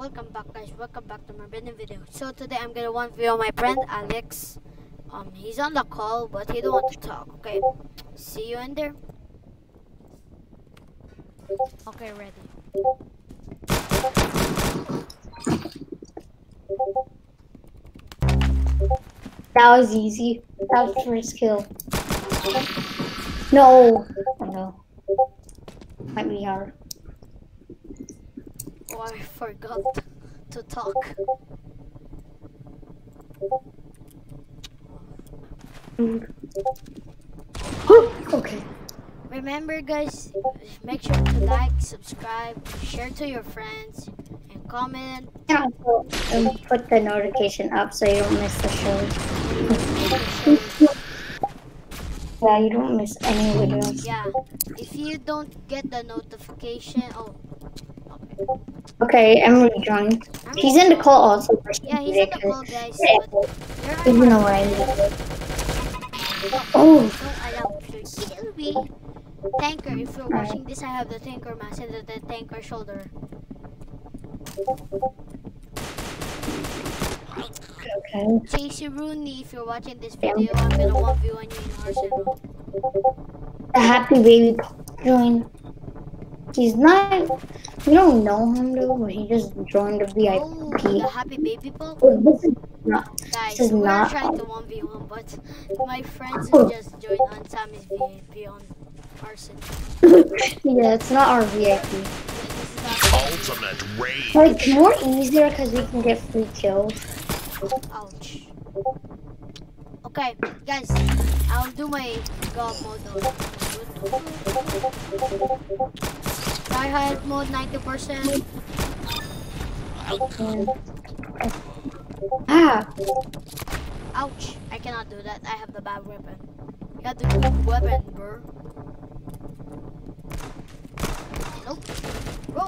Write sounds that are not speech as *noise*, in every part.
welcome back guys, welcome back to my brand new video. So today I'm gonna one video my friend Alex. Um he's on the call but he don't want to talk, okay? See you in there. Okay, ready. That was easy. That was first kill. No. Oh no. Might be hard. Oh I forgot to talk. okay. Remember guys, make sure to like, subscribe, share to your friends, and comment. And also um, put the notification up so you don't miss the show. yeah, you don't miss any videos. Yeah, if you don't get the notification, oh, Okay, Emily joined. He's in the call also. yeah, he's in the call guys, Yeah, but there You know where I live. Oh, don't allow to kill me. Tanqr, if you're watching this, I have the Tanqr mask and the, the Tanqr shoulder. okay. Chasey Rooney, if you're watching this video, I'm gonna 1v1 you in Arsenal. The happy baby joined. He's not. We don't know him though, but he just joined the VIP. Oh, the VIP. happy baby ball? Oh, this is not. Guys, This is we're not- trying to 1v1, but my friends Oh. have just joined on Sammy's VIP on Arsenal. *laughs* yeah, it's not our VIP. Yeah, this is not Ultimate rage. Like more easier because we can get free kills. Ouch. Okay, guys, I'll do my god mode Try hard mode 90%. Ah, Ouch, I cannot do that. I have the bad weapon. You have the good weapon, bro. Nope. Bro.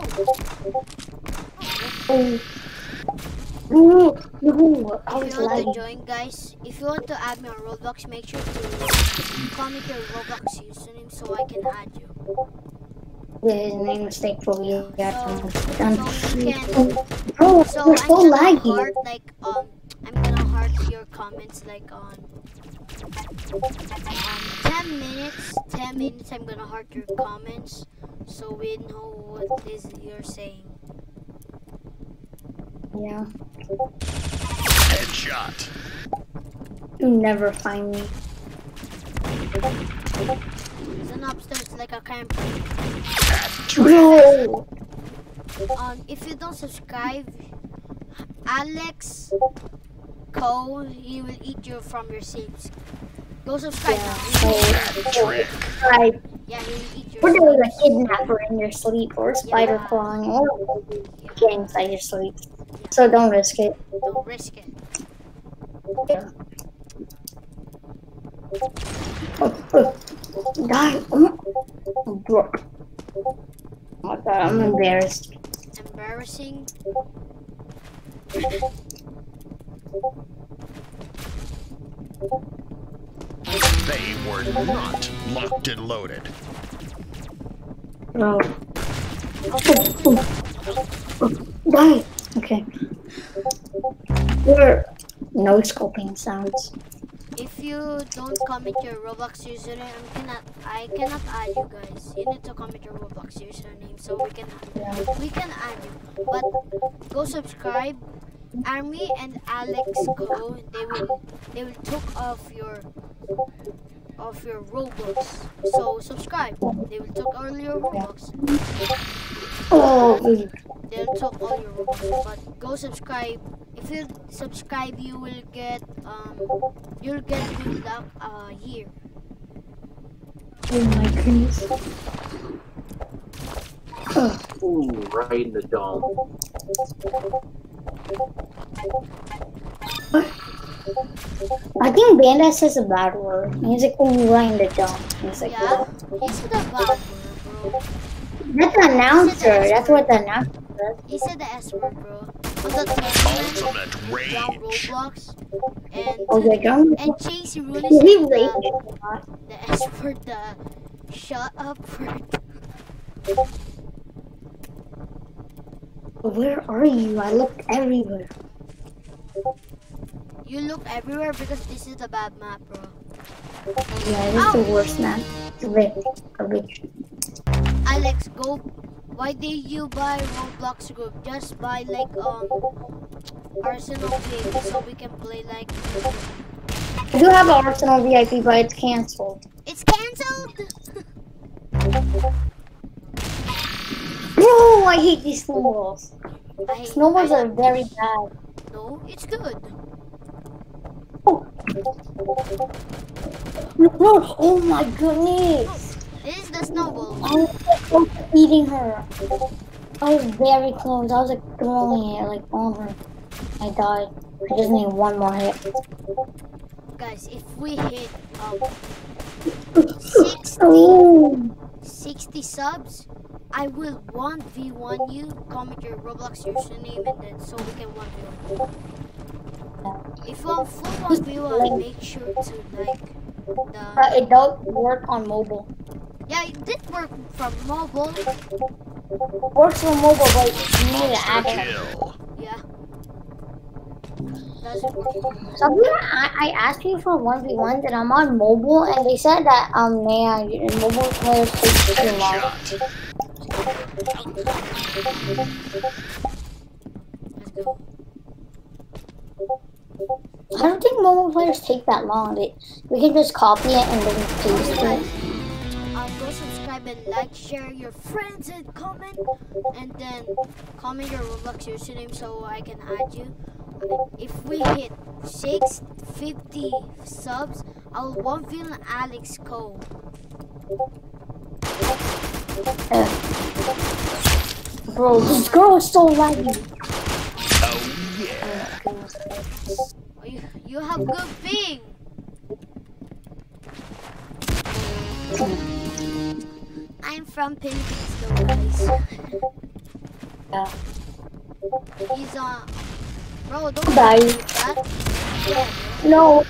oh. No, I If you want to join, guys, if you want to add me on Roblox, make sure to comment your Roblox username so I can add you. Yeah, his name is thankfully got So, done. you can Bro, So we're I'm so gonna laggy. heart like um I'm gonna heart your comments like on um, ten minutes. Ten minutes I'm gonna heart your comments so we know what is you're saying. Yeah, Headshot. you never find me. There's an upstairs like a camper. Bro, Um if you don't subscribe Alex Cole he will eat you from your saves. Go subscribe Yeah. now. Trick. I Yeah, he will eat your Or there was a kidnapper in your sleep, or a spider Yeah. crawling, or Yeah, get inside your sleep. So don't risk it. don't risk it. Yeah. Oh, oh. Die. Oh, bro. Oh my god, I'm embarrassed. Embarrassing. They were not locked and loaded. Bro. Oh. Die. Okay. We're no scoping sounds. If you don't comment your Roblox username, I cannot I cannot add you guys. You need to comment your Roblox username so we can we can add you. But go subscribe. Army and Alex go. They will they will took off your of your Roblox. So subscribe. They will took all your Roblox. Oh, They'll took all your Roblox. but go subscribe. If you subscribe, you will get um, you'll get good luck uh here. oh my goodness. Oh, Ooh, right in the dome. I think Banda says a bad word. He's like, when you lie in the dump. He's like, Yeah, "What?" he said the bad word, bro. That's the announcer. That's what the announcer says. He said the S word, bro. On the tournament, Ultimate rage. Oh Roblox, and Oh, yeah, don't. and Chasey really Is he said racist the, or not? the S word, the shut up word. Where are you? I looked everywhere. You look everywhere because this is a bad map, bro. Yeah, this is the worst map. It's rich. A rich. Alex, go. Why did you buy Roblox group? Just buy like um Arsenal game so we can play like. I do have an Arsenal VIP, but it's canceled. It's cancelled. Bro, I hate these snowballs. I Snowballs I- are very bad. No, it's good. Oh. No, oh my goodness. This is the snowball. I was so close to eating her. I was very close. I was like throwing it like on her. I died. I just need one more hit. Guys, if we hit um *laughs* 60, Oh. 60 subs, I will 1v1 you. Comment your Roblox username and then so we can 1v1. If want full 1v1, make sure to like Uh, the. it does work on mobile. Yeah, it did work from mobile. Works from mobile, but you need an Monster add kill. Yeah. Doesn't work. on mobile. So I, I asked you for one v one and I'm on mobile and they said that um yeah your mobile players take too long. Headshot. I don't think mobile players take that long. They we can just copy it and then paste Guys, it. Subscribe and like, share your friends and comment, and then comment your Roblox username so I can add you. If we hit 650 subs, I'll one villain Alex Cole. Uh, bro, this girl is so laggy. Oh yeah. Oh, You, you have good ping. I'm from Philippines though, guys. Yeah. He's uh, bro, don't Bye. Yeah. No.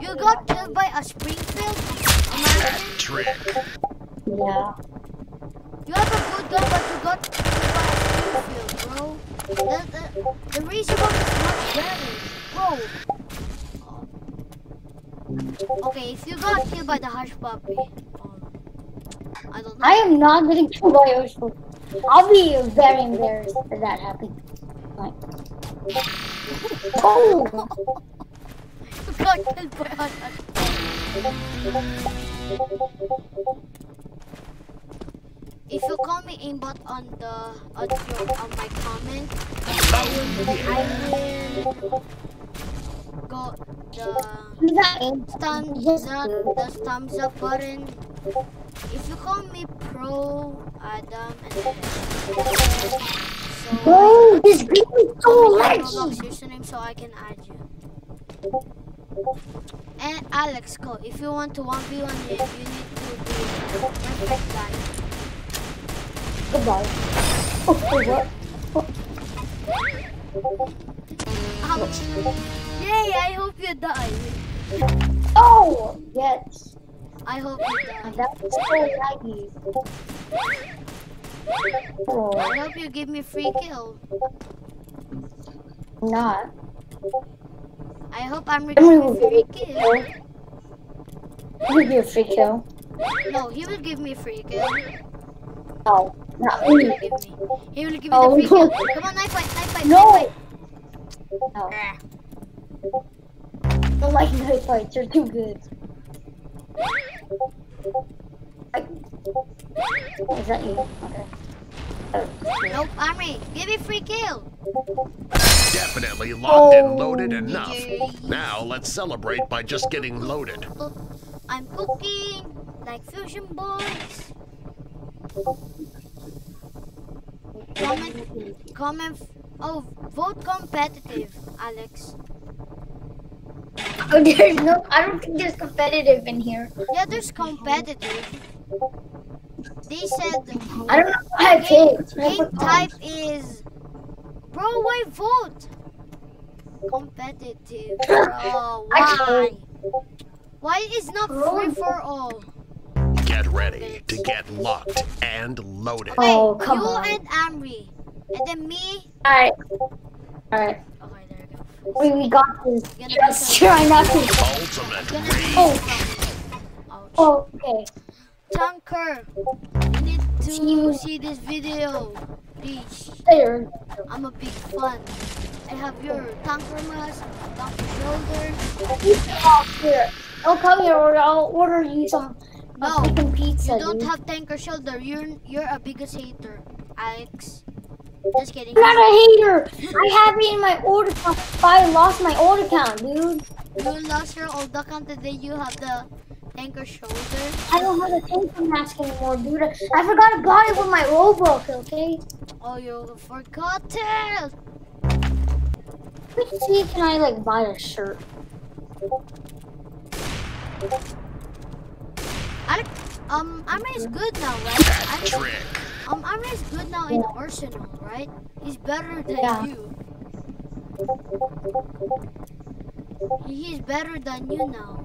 You got killed by a Springfield American? Trick. Yeah. You have a good gun, but you got killed by a Springfield, bro. The, the, the reason is much better, bro. Okay, if you got killed by the Hush Puppy, I don't know. I am not getting killed by Oshko. I'll be very embarrassed if that happens. Like, oh, got killed by If you call me aimbot on the on your on my comment, I will I will go the who's that? aim? thumb Yes. the, the thumbs up button. If you call me pro Adam and then so Bro, this game is so laggy. Username so I can add you. And Alex, go. If you want to 1v1 him, you need to be perfect guy. Goodbye. Oh, what? Ouch. Yay, I hope you die. Oh, yes. I hope you die. That was so laggy. Oh, I hope you give me free kill. not. I hope I'm I'm giving gonna me free kill. you Give you a free kill. No, he will give me free kill. No, not He will give me. He will give me Oh, the free no. kill. Come on, knife fight, knife fight, No. knife No, fight. I don't like knife fights. You're too good. I- Is that you? Okay. Uh, Nope, Army, give me free kill. Definitely locked and Oh. loaded enough. Yay. Now let's celebrate by just getting loaded. I'm cooking like fusion boys. Comment, comment. Oh, vote competitive, Alex. Oh, there's no. I don't think there's competitive in here. Yeah, there's competitive. They said I don't know why I game, picked. game type is. Bro, why vote? Competitive. *laughs* Bro, why? Why is not free for all? Get ready to get locked and loaded. Oh, Wait, come you on. and Amri, And then me. Alright. Alright. Okay, there you go. We, we got this. Gonna Just try not to. Ultimate Gonna rage. be Oh. Oh, okay. Tanqr, you need to Team- see this video. Please. There. I'm a big fan. I have your Tanqr mask, Tanqr shoulder. Oh, here. I'll come here or I'll order you some No, pizza. You don't dude. have Tanqr shoulder. You're you're a biggest hater, Alex. Just kidding. I'm not a hater. I have it in my order count. I lost my old account, dude. You lost your old account and then you have the Tanqr shoulder. I don't have a Tanqr mask anymore, dude. I forgot to buy it with my Roblox, okay? Oh, you forgot it. Let me see, can I like buy a shirt? I, um, Amir is good now, right? Hat Alex, trick. Um, Amir is good now in Arsenal, right? He's better than Yeah. you. He- He's better than you now.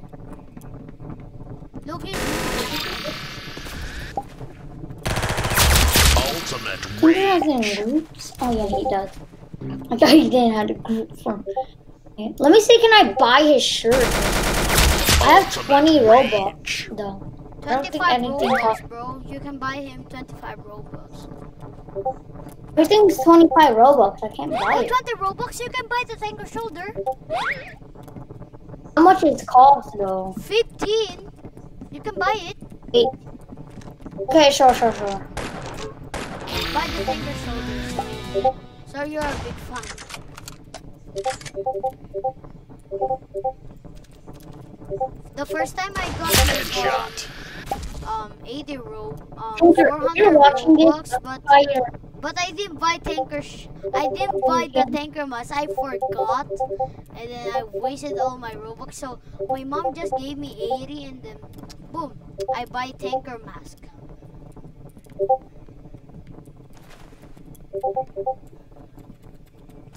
Look at Ultimate He has rage. in groups? Oh yeah, he does. I thought he didn't have a group from. Okay, Let me see, can I buy his shirt? I have 20 Robux though. I don't think 25 anything Robux, costs. bro. You can buy him 25 Robux. Everything's 25 Robux. I can't Oh, buy 20 it. Robux, you can buy the Tanqr shoulder. How much it cost though? 15. You can buy it. Eight. Okay, sure, sure, sure. Buy the Tanqr shoulders. So you're a big fan. The first time I got this Headshot. Um, um 80 row, um, if 400 you're watching this, Robux, but buy but I didn't buy Tanqr. Sh- I didn't buy the Tanqr mask. I forgot, and then I wasted all my Robux. So my mom just gave me 80, and then boom, I buy Tanqr mask.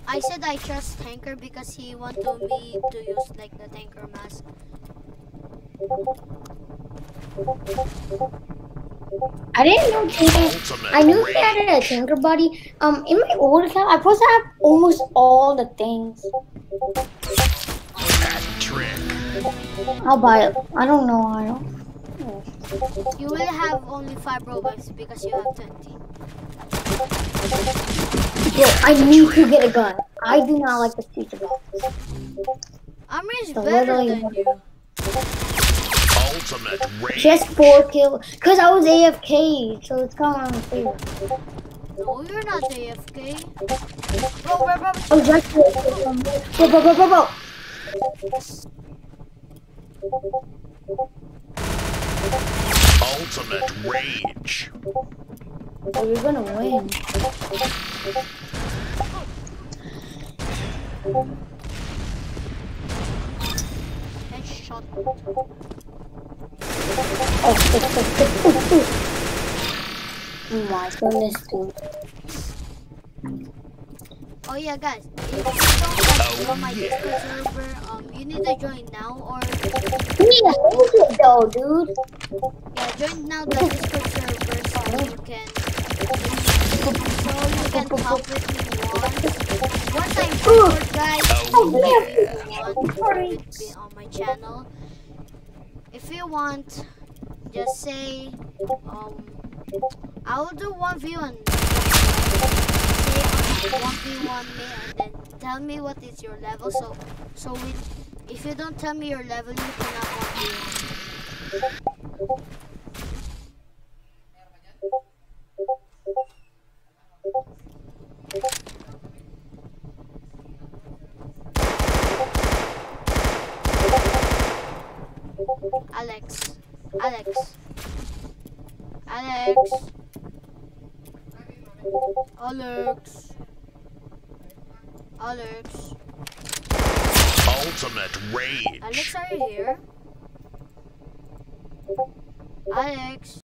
I said I trust Tanqr because he wanted me to use like the Tanqr mask. I didn't know Tinker. I knew he had a Tinker buddy. Um, in my old account, I supposed to have almost all the things. Trick. I'll buy it. I don't know. I don't. You will have only 5 Robux because you have 20. Yo, I need to get a gun. I do not like the future gun. Amir is So better than you. Ultimate rage. Just four kills. Cause I was AFK, so it's kind of unfair. No, you're not AFK. Bro, bro, bro. Oh, just. Bro, bro, bro, bro, bro. Ultimate rage. Oh, you're gonna win. Headshot. Oh, ooh. Oh my goodness, dude. Oh yeah, guys. If you don't like Oh, my yeah. Discord server, um, you need to join now or need a though, dude. yeah, join now the Discord server so you can so you can talk with me once. Once I'm guys. Oh, yeah. You want Sorry. with on my channel if you want, just say, um, I will do 1v1. Say um, 1v1 me and then tell me what is your level. So, so if you don't tell me your level, you cannot 1v1. Alex, Alex, Alex, Alex, Alex. Ultimate rage. Alex, are you here? Alex.